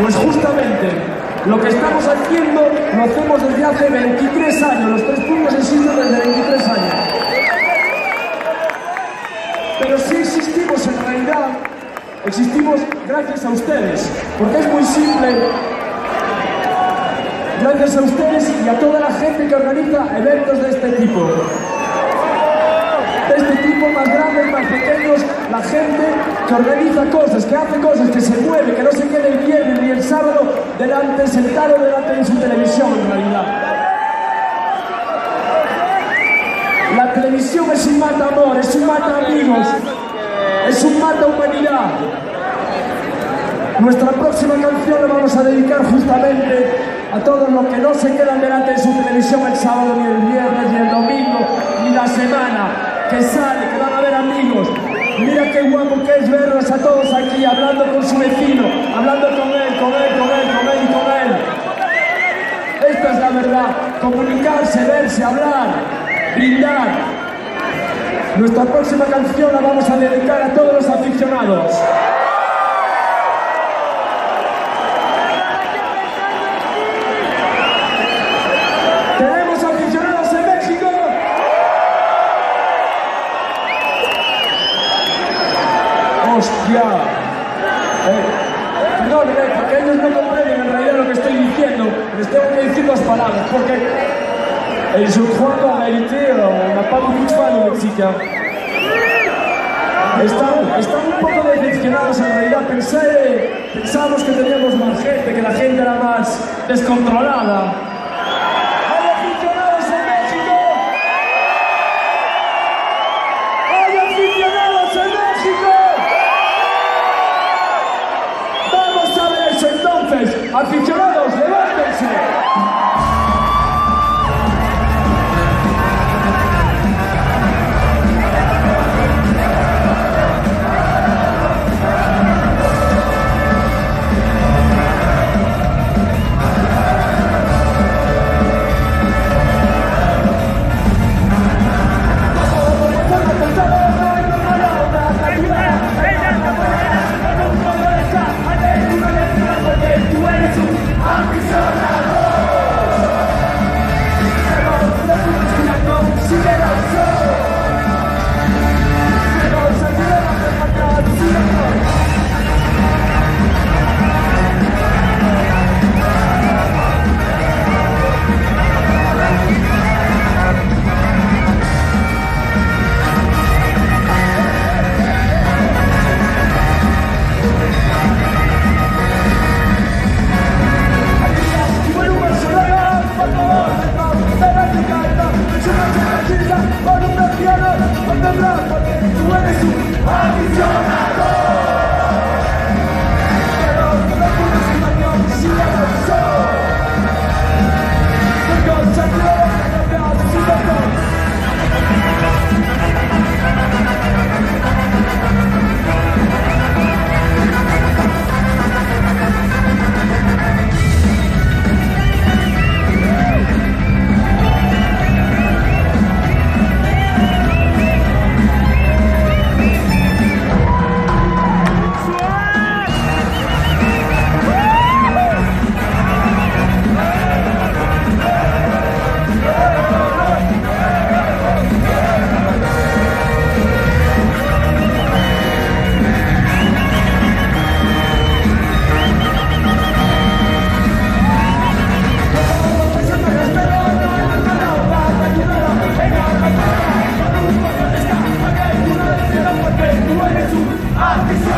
Pues justamente lo que estamos haciendo lo hacemos desde hace 23 años. Los tres puntos existen desde 23 años. Pero si existimos en realidad, existimos gracias a ustedes. Porque es muy simple. Gracias a ustedes y a toda la gente que organiza eventos de este tipo de este tipo, más grandes, más pequeños, la gente que organiza cosas, que hace cosas, que se mueve, que no se quede el viernes ni el sábado delante, sentado delante de su televisión en realidad. La televisión es un mata amor, es un mata amigos, es un mata humanidad. Nuestra próxima canción la vamos a dedicar justamente a todos los que no se quedan delante de su televisión el sábado, ni el viernes, ni el domingo, ni la semana, que sale, que van. Mira qué guapo que es verlos a todos aquí, hablando con su vecino, hablando con él, con él, con él, con él y con él. Esta es la verdad, comunicarse, verse, hablar, brindar. Nuestra próxima canción la vamos a dedicar a todos los aficionados. ¡Hostia! Eh, perdón, eh, porque ellos no comprenden en realidad lo que estoy diciendo. Les tengo que decir las palabras, porque eh, je crois qu'en réalité, on n'a pas beaucoup de fans mexicains. Están, están un poco decepcionados en realidad. Pensé, pensábamos que teníamos más gente, que la gente era más descontrolada. aficionado Officer!